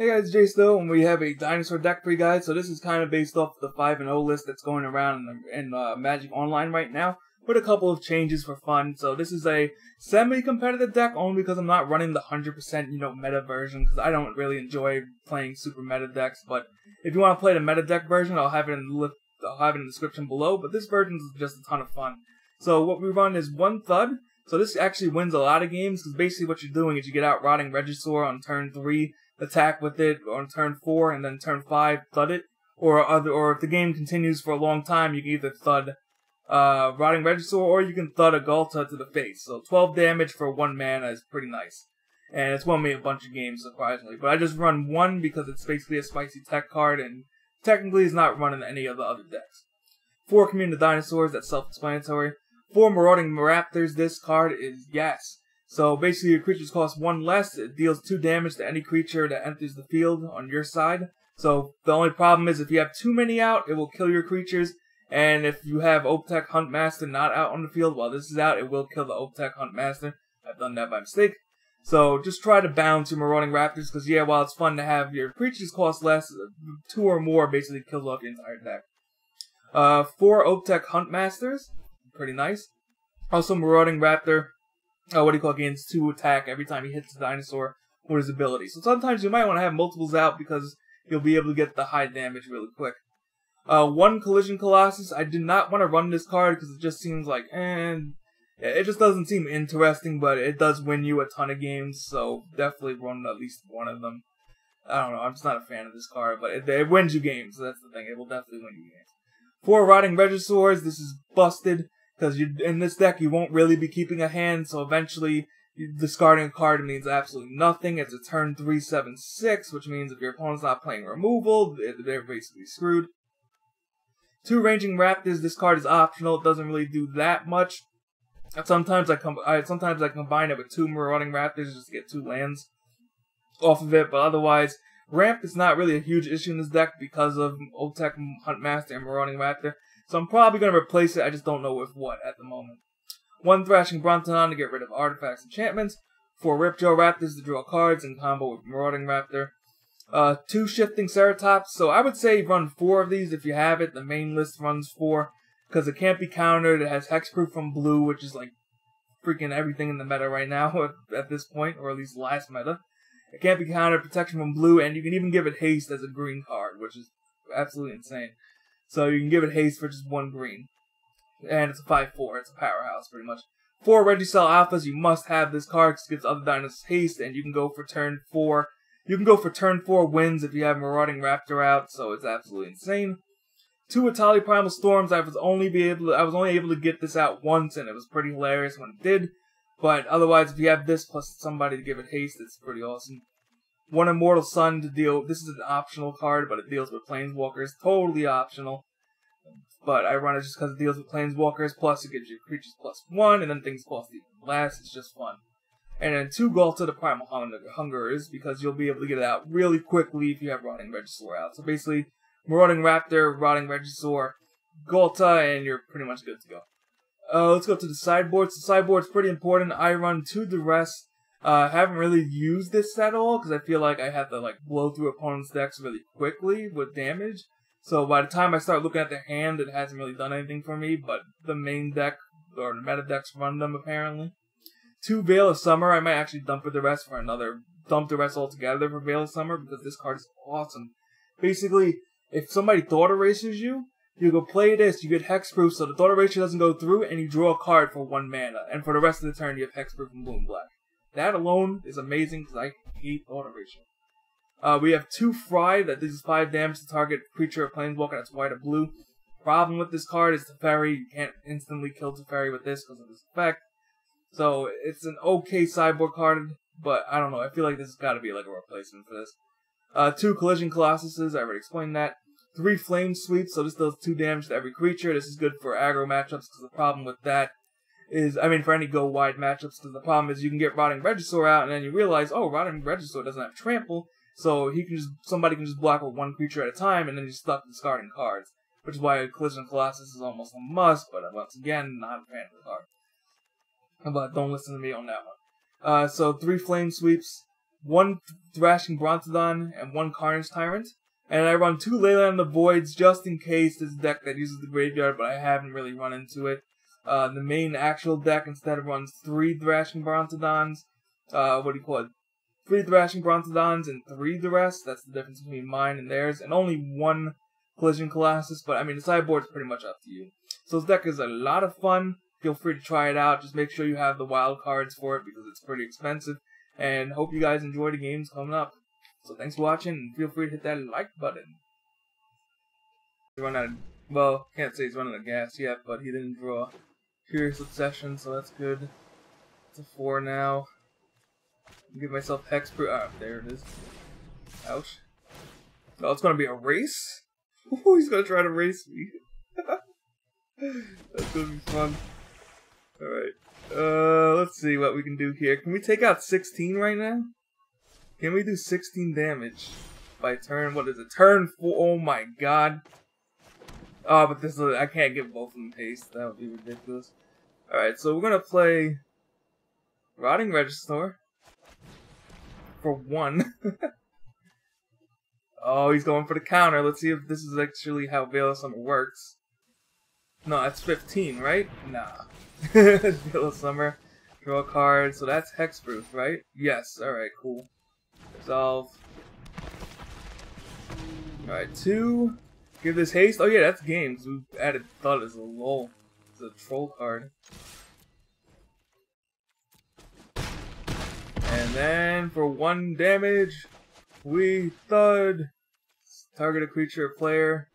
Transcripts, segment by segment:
Hey guys, Jsnow, and we have a dinosaur deck for you guys. So this is kind of based off the 5 and 0 list that's going around in, in uh, Magic Online right now, with a couple of changes for fun. So this is a semi-competitive deck only because I'm not running the 100% you know meta version because I don't really enjoy playing super meta decks. But if you want to play the meta deck version, I'll have it in the I'll have it in the description below. But this version is just a ton of fun. So what we run is one Thud. So this actually wins a lot of games because basically what you're doing is you get out Rotting Regisaur on turn three attack with it on turn four, and then turn five thud it. Or other, or if the game continues for a long time, you can either thud uh, Rotting Regisaur, or you can thud a Ghalta to the face. So 12 damage for one mana is pretty nice. And it's won me a bunch of games, surprisingly. But I just run one because it's basically a spicy tech card, and technically is not running any of the other decks. Four Commune of Dinosaurs, that's self-explanatory. Four Marauding Raptors, this card is yes. So basically, your creatures cost one less. It deals two damage to any creature that enters the field on your side. So the only problem is if you have too many out, it will kill your creatures. And if you have Otepec Huntmaster not out on the field while this is out, it will kill the Otepec Huntmaster. I've done that by mistake. So just try to balance your Marauding Raptors, because yeah, while it's fun to have your creatures cost less, two or more basically kills off your entire deck. Uh, four Otepec Huntmasters, pretty nice. Also Marauding Raptor, uh, what do you call gains two attack every time he hits a dinosaur with his ability. So sometimes you might want to have multiples out because you'll be able to get the high damage really quick. Uh, one Collision Colossus. I did not want to run this card because it just seems like, and eh, it just doesn't seem interesting, but it does win you a ton of games, so definitely run at least one of them. I don't know, I'm just not a fan of this card, but it, it wins you games, so that's the thing, it will definitely win you games. Four Rotting Regisaurs, this is busted because you in this deck you won't really be keeping a hand, so eventually discarding a card means absolutely nothing. It's a turn three seven six, which means if your opponent's not playing removal, they're basically screwed. Two ranging raptors. This card is optional. It doesn't really do that much. Sometimes I com- I, sometimes I combine it with two marauding raptors just to get two lands off of it, but otherwise ramp is not really a huge issue in this deck because of Otepec Huntmaster and Marauding Raptor. So I'm probably going to replace it, I just don't know with what at the moment. One Thrashing Brontodon to get rid of artifacts enchantments. Four Ripjaw Raptors to draw cards in combo with Marauding Raptor. Uh, two Shifting Ceratops. So I would say run four of these if you have it. The main list runs four. Because it can't be countered. It has Hexproof from blue, which is like freaking everything in the meta right now at this point, or at least last meta. It can't be countered, protection from blue, and you can even give it haste as a green card, which is absolutely insane. So you can give it haste for just one green. And it's a 5-4. It's a powerhouse, pretty much. For Regisaur Alphas, you must have this card because it gives other dinosaurs haste, and you can go for turn 4. You can go for turn 4 wins if you have Marauding Raptor out, so it's absolutely insane. Two Etali Primal Storms, I was only be able to, I was only able to get this out once, and it was pretty hilarious when it did. But otherwise, if you have this plus somebody to give it haste, it's pretty awesome. One Immortal Sun to deal. This is an optional card, but it deals with Planeswalkers. Totally optional. But I run it just because it deals with Planeswalkers. Plus, it gives you creatures plus one, and then things cost even less. It's just fun. And then two Ghalta the Primal Hungerers, because you'll be able to get it out really quickly if you have Rotting Regisaur out. So basically, Marauding Raptor, Rotting Regisaur, Ghalta, and you're pretty much good to go. Uh, let's go to the sideboards. The sideboard's pretty important. I run two Duress uh, haven't really used this at all because I feel like I have to like blow through opponents' decks really quickly with damage. So by the time I start looking at their hand, it hasn't really done anything for me. But the main deck or the meta decks run them apparently. Two Veil of Summer. I might actually dump for the rest for another dump the rest altogether for Veil of Summer because this card is awesome. Basically, if somebody thought erases you, you go play this, you get hexproof, so the thought erasure doesn't go through, and you draw a card for one mana. And for the rest of the turn, you have hexproof and bloom black. That alone is amazing because I hate automation. Uh, we have two Fry that does 5 damage to target creature or planeswalker that's white or blue. Problem with this card is Teferi. You can't instantly kill Teferi with this because of this effect. So it's an okay sideboard card, but I don't know. I feel like this has got to be like a replacement for this. Uh, two Collision Colossuses. I already explained that. Three Flame Sweeps. So this does 2 damage to every creature. This is good for aggro matchups because the problem with that is, I mean, for any go wide matchups, the problem is you can get Rotting Regisaur out, and then you realize, oh, Rotting Regisaur doesn't have trample, so he can just somebody can just block with one creature at a time, and then you're stuck discarding cards. Which is why Collision Colossus is almost a must, but once again, not a fan of the card. But don't listen to me on that one. Uh, so three Flame Sweeps. one Thrashing Brontodon, and one Carnage Tyrant. And I run two Leyline the Voids just in case this deck that uses the graveyard, but I haven't really run into it. Uh, the main actual deck instead of runs three Thrashing Brontodons. Uh, what do you call it? Three Thrashing Brontodons and three Duress. That's the difference between mine and theirs. And only one Collision Colossus, but I mean, the sideboard's pretty much up to you. So this deck is a lot of fun. Feel free to try it out. Just make sure you have the wild cards for it because it's pretty expensive. And hope you guys enjoy the games coming up. So thanks for watching, and feel free to hit that like button. Run out of, well, can't say he's running out of gas yet, but he didn't draw Curious Obsession, so that's good. It's a 4 now. Give myself Hexproof. Ah, there it is. Ouch. Oh, it's gonna be a race? Oh, he's gonna try to race me. that's gonna be fun. Alright. Uh, let's see what we can do here. Can we take out 16 right now? Can we do 16 damage by turn? What is it? Turn 4? Oh my god. Oh, but this is, I can't get both of them haste. That would be ridiculous. Alright, so we're gonna play Rotting Regisaur for one. oh, he's going for the counter. Let's see if this is actually how Veil of Summer works. No, that's 15, right? Nah. Veil of Summer. Draw a card. So that's hexproof, right? Yes. Alright, cool. Resolve. Alright, two. Give this haste. Oh yeah, that's games. We added thought as a lol. It's a troll card. And then for one damage, we thud. Target a creature or player.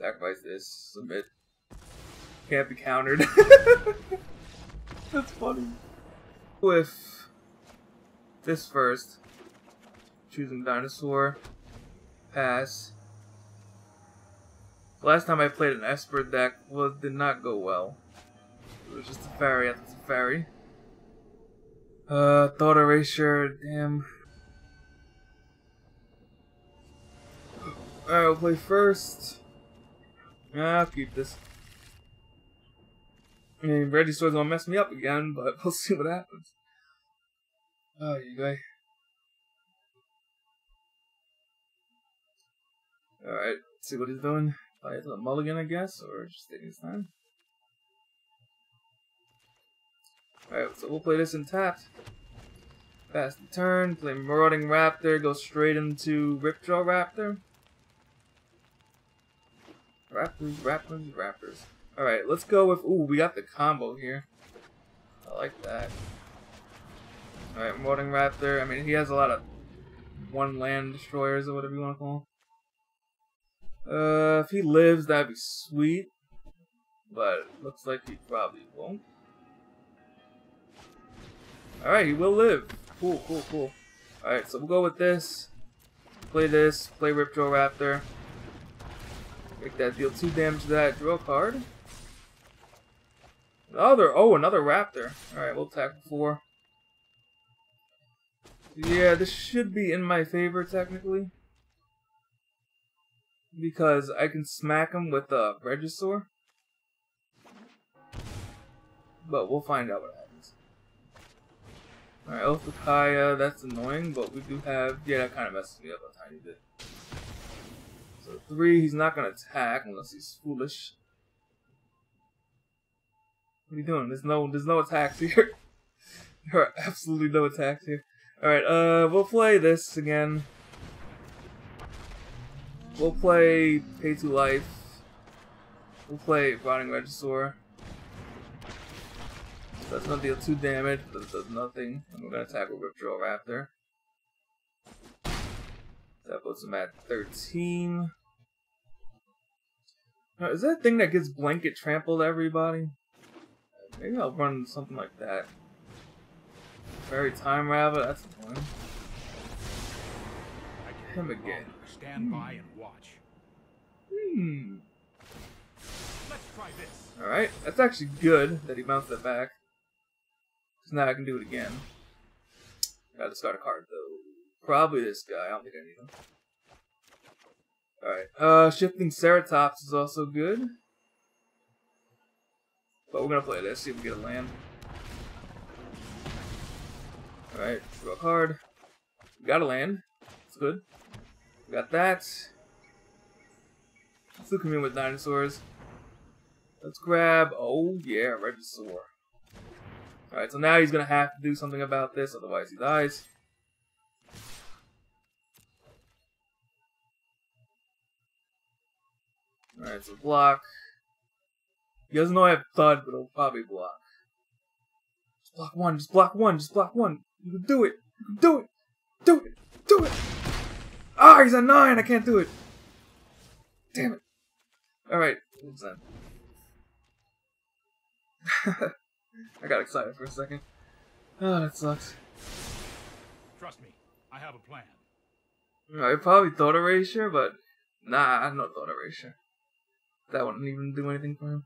Sacrifice this. Submit. Can't be countered. That's funny. With this first, choosing dinosaur, pass. Last time I played an Esper deck was did not go well. It was just a fairy after a fairy. Uh, thought erasure, damn. Alright, we'll play first. I'll keep this. I mean, Regisaur's gonna mess me up again, but we'll see what happens. Oh, you go. Alright, see what he's doing. Play a mulligan, I guess, or just taking his time. Alright, so we'll play this in tapped. Pass the turn, play Marauding Raptor, go straight into Ripjaw Raptor. Raptors, Raptors, Raptors. Alright, let's go with... Ooh, we got the combo here. I like that. Alright, Marauding Raptor. I mean, he has a lot of one land destroyers or whatever you want to call. Uh, if he lives, that'd be sweet. But looks like he probably won't. Alright, he will live. Cool, cool, cool. Alright, so we'll go with this. Play this, play Ripjaw Raptor. Make that deal 2 damage to that, draw card. Another, oh, another Raptor. Alright, we'll attack 4. Yeah, this should be in my favor, technically. Because I can smack him with a Regisaur. But we'll find out what happens. Alright, Elthakaya, that's annoying, but we do have... Yeah, that kind of messes me up a tiny bit. So three, he's not going to attack unless he's foolish. What are you doing? There's no, there's no attacks here. there are absolutely no attacks here. Alright, uh, we'll play this again. We'll play Pay to Life. We'll play Rotting Regisaur. That's gonna deal 2 damage, but it does nothing. And we're gonna with Ripjaw Raptor. That puts him at 13. Now, is that a thing that gets blanket trampled everybody? Maybe I'll run something like that. Teferi Time Raveler, that's one. Him again. Stand hmm. by and watch. Hmm. Let's try this. Alright, that's actually good that he bounced it back. So now I can do it again. Gotta discard a card though. Probably this guy. I don't think I need him. Alright. Uh, Shifting Ceratops is also good. But we're gonna play this, see if we get a land. Alright, draw a card. We got a land. That's good. Got that. Still coming with dinosaurs. Let's grab, oh yeah, Regisaur. Alright, so now he's gonna have to do something about this, otherwise he dies. Alright, so block. He doesn't know I have thud, but he'll probably block. Just block one, just block one, just block one. You can do it! You can do it! Do it! Do it! Ah, he's at nine! I can't do it! Damn it. Alright, what's that? I got excited for a second. Oh, that sucks. Trust me, I have a plan. I probably thought erasure, but nah, I no thought erasure. That wouldn't even do anything for him.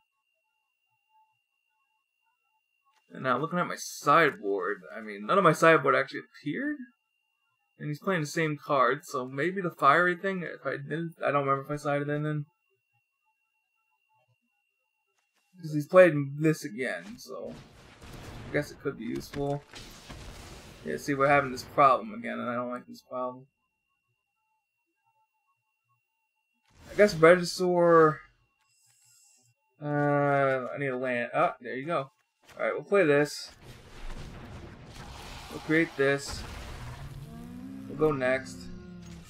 And now looking at my sideboard, I mean, none of my sideboard actually appeared. And he's playing the same card, so maybe the fiery thing, if I didn't, I don't remember if I sided in then. Because he's played this again, so I guess it could be useful. Yeah, see, we're having this problem again, and I don't like this problem. I guess Regisaur... Uh, I need a land. Ah, there you go. Alright, we'll play this. We'll create this. Go next.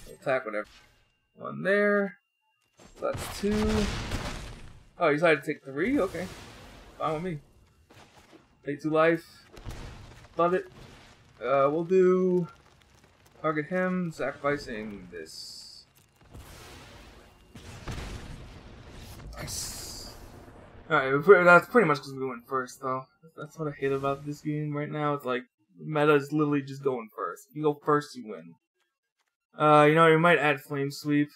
We'll attack whatever. One there. So that's two. Oh, you decided to take three? Okay. Fine with me. Take two life. Love it. Uh, we'll do... Target him, sacrificing this. Nice. Alright, that's pretty much because we went first, though. That's what I hate about this game right now. It's like, meta is literally just going first. You go first, you win. Uh, you know, you might add Flame Sweep.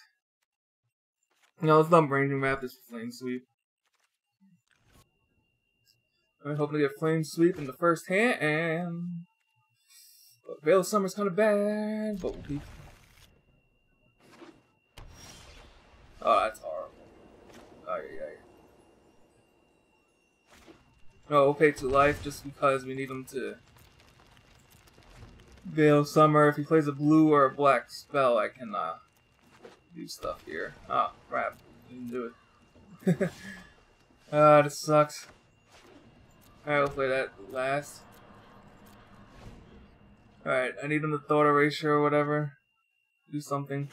You know, let's dump Ranging Raptors for Flame Sweep. I'm hoping to get Flame Sweep in the first hand, and... But Veil of Summer's kind of bad, but we'll be... Oh, that's horrible. Oh, yeah, yeah. No, we'll pay two life just because we need him to... Veil Summer. If he plays a blue or a black spell, I can, uh, do stuff here. Oh, crap. Didn't do it. Ah, uh, this sucks. Alright, we'll play that last. Alright, I need him to thought erasure or whatever. Do something.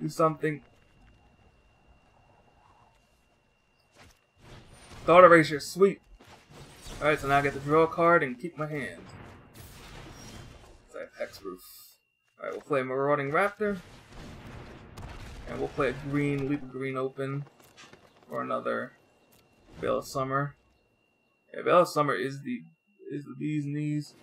Do something. Thought erasure, sweet. Alright, so now I get to draw a card and keep my hand. So roof. Alright, we'll play a Marauding Raptor. And we'll play a green, leap of green open. Or another Veil of Summer. Yeah, Veil of Summer is the is the bee's knees.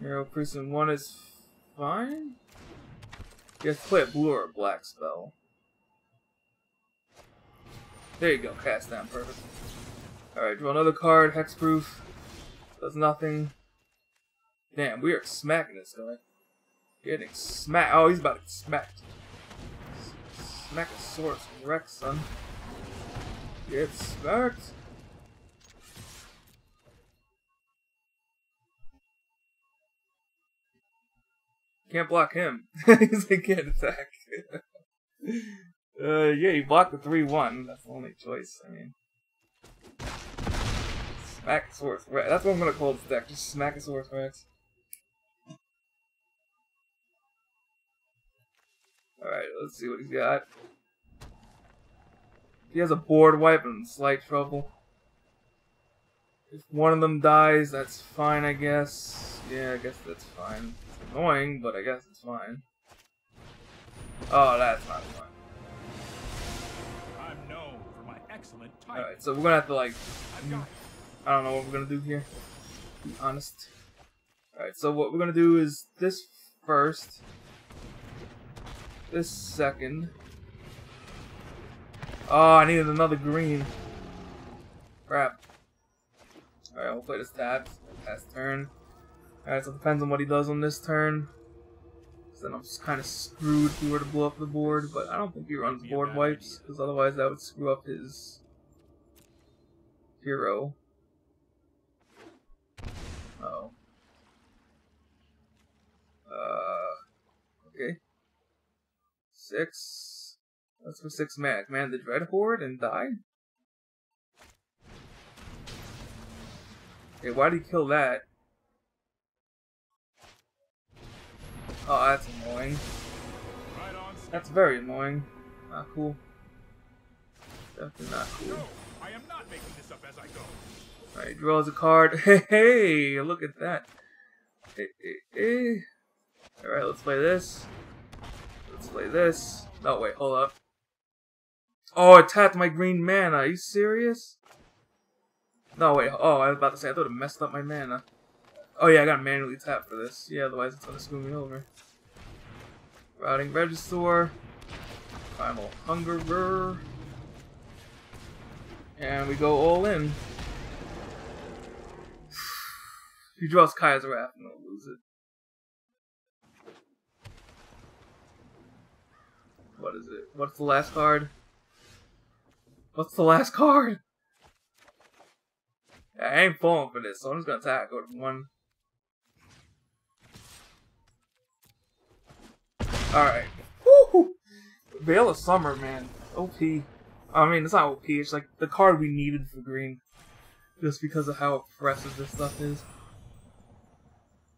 Hero Precinct 1 is fine? You have to play a blue or a black spell. There you go, cast down, perfect. Alright, draw another card, hexproof. Does nothing. Damn, we are smacking this guy. Getting smacked. Oh, he's about to get smacked. Smack a source wreck, son. Get smacked. Can't block him. He's like, can't attack. uh, yeah, you blocked the 3-1. That's the only choice. I mean. Smackosaurus Rex. That's what I'm gonna call this deck. Just Smackosaurus Rex. Alright, let's see what he's got. He has a board wipe and slight trouble. If one of them dies, that's fine, I guess. Yeah, I guess that's fine. It's annoying, but I guess it's fine. Oh, that's not fine. Excellent type. Alright, so we're gonna have to like I don't know what we're gonna do here. Be honest. Alright, so what we're gonna do is this first. This second. Oh, I needed another green. Crap. Alright, we'll play this tab. Last turn. Alright, so it depends on what he does on this turn. Then I'm just kind of screwed if he were to blow up the board, but I don't think he runs board wipes, because otherwise that would screw up his hero. Oh. Uh. Okay. Six. That's for six mag. Man, the Dread Horde and die? Okay, why'd he kill that? Oh, that's annoying. That's very annoying. Not cool. Definitely not cool. I am not making this up as I go. Alright, draws a card. Hey, hey, look at that. Hey, hey, hey. Alright, let's play this. Let's play this. No, wait, hold up. Oh, it tapped my green mana. Are you serious? No, wait. Oh, I was about to say, I thought it messed up my mana. Oh, yeah, I gotta manually tap for this. Yeah, otherwise it's gonna screw me over. Rotting Regisaur. Primal Hungerer. And we go all in. He draws Kaya's Wrath, and we'll lose it. What is it? What's the last card? What's the last card? I ain't falling for this, so I'm just gonna attack. with one. Alright. Woo! Veil of Summer, man. OP. I mean, it's not OP, it's like the card we needed for green. Just because of how oppressive this stuff is.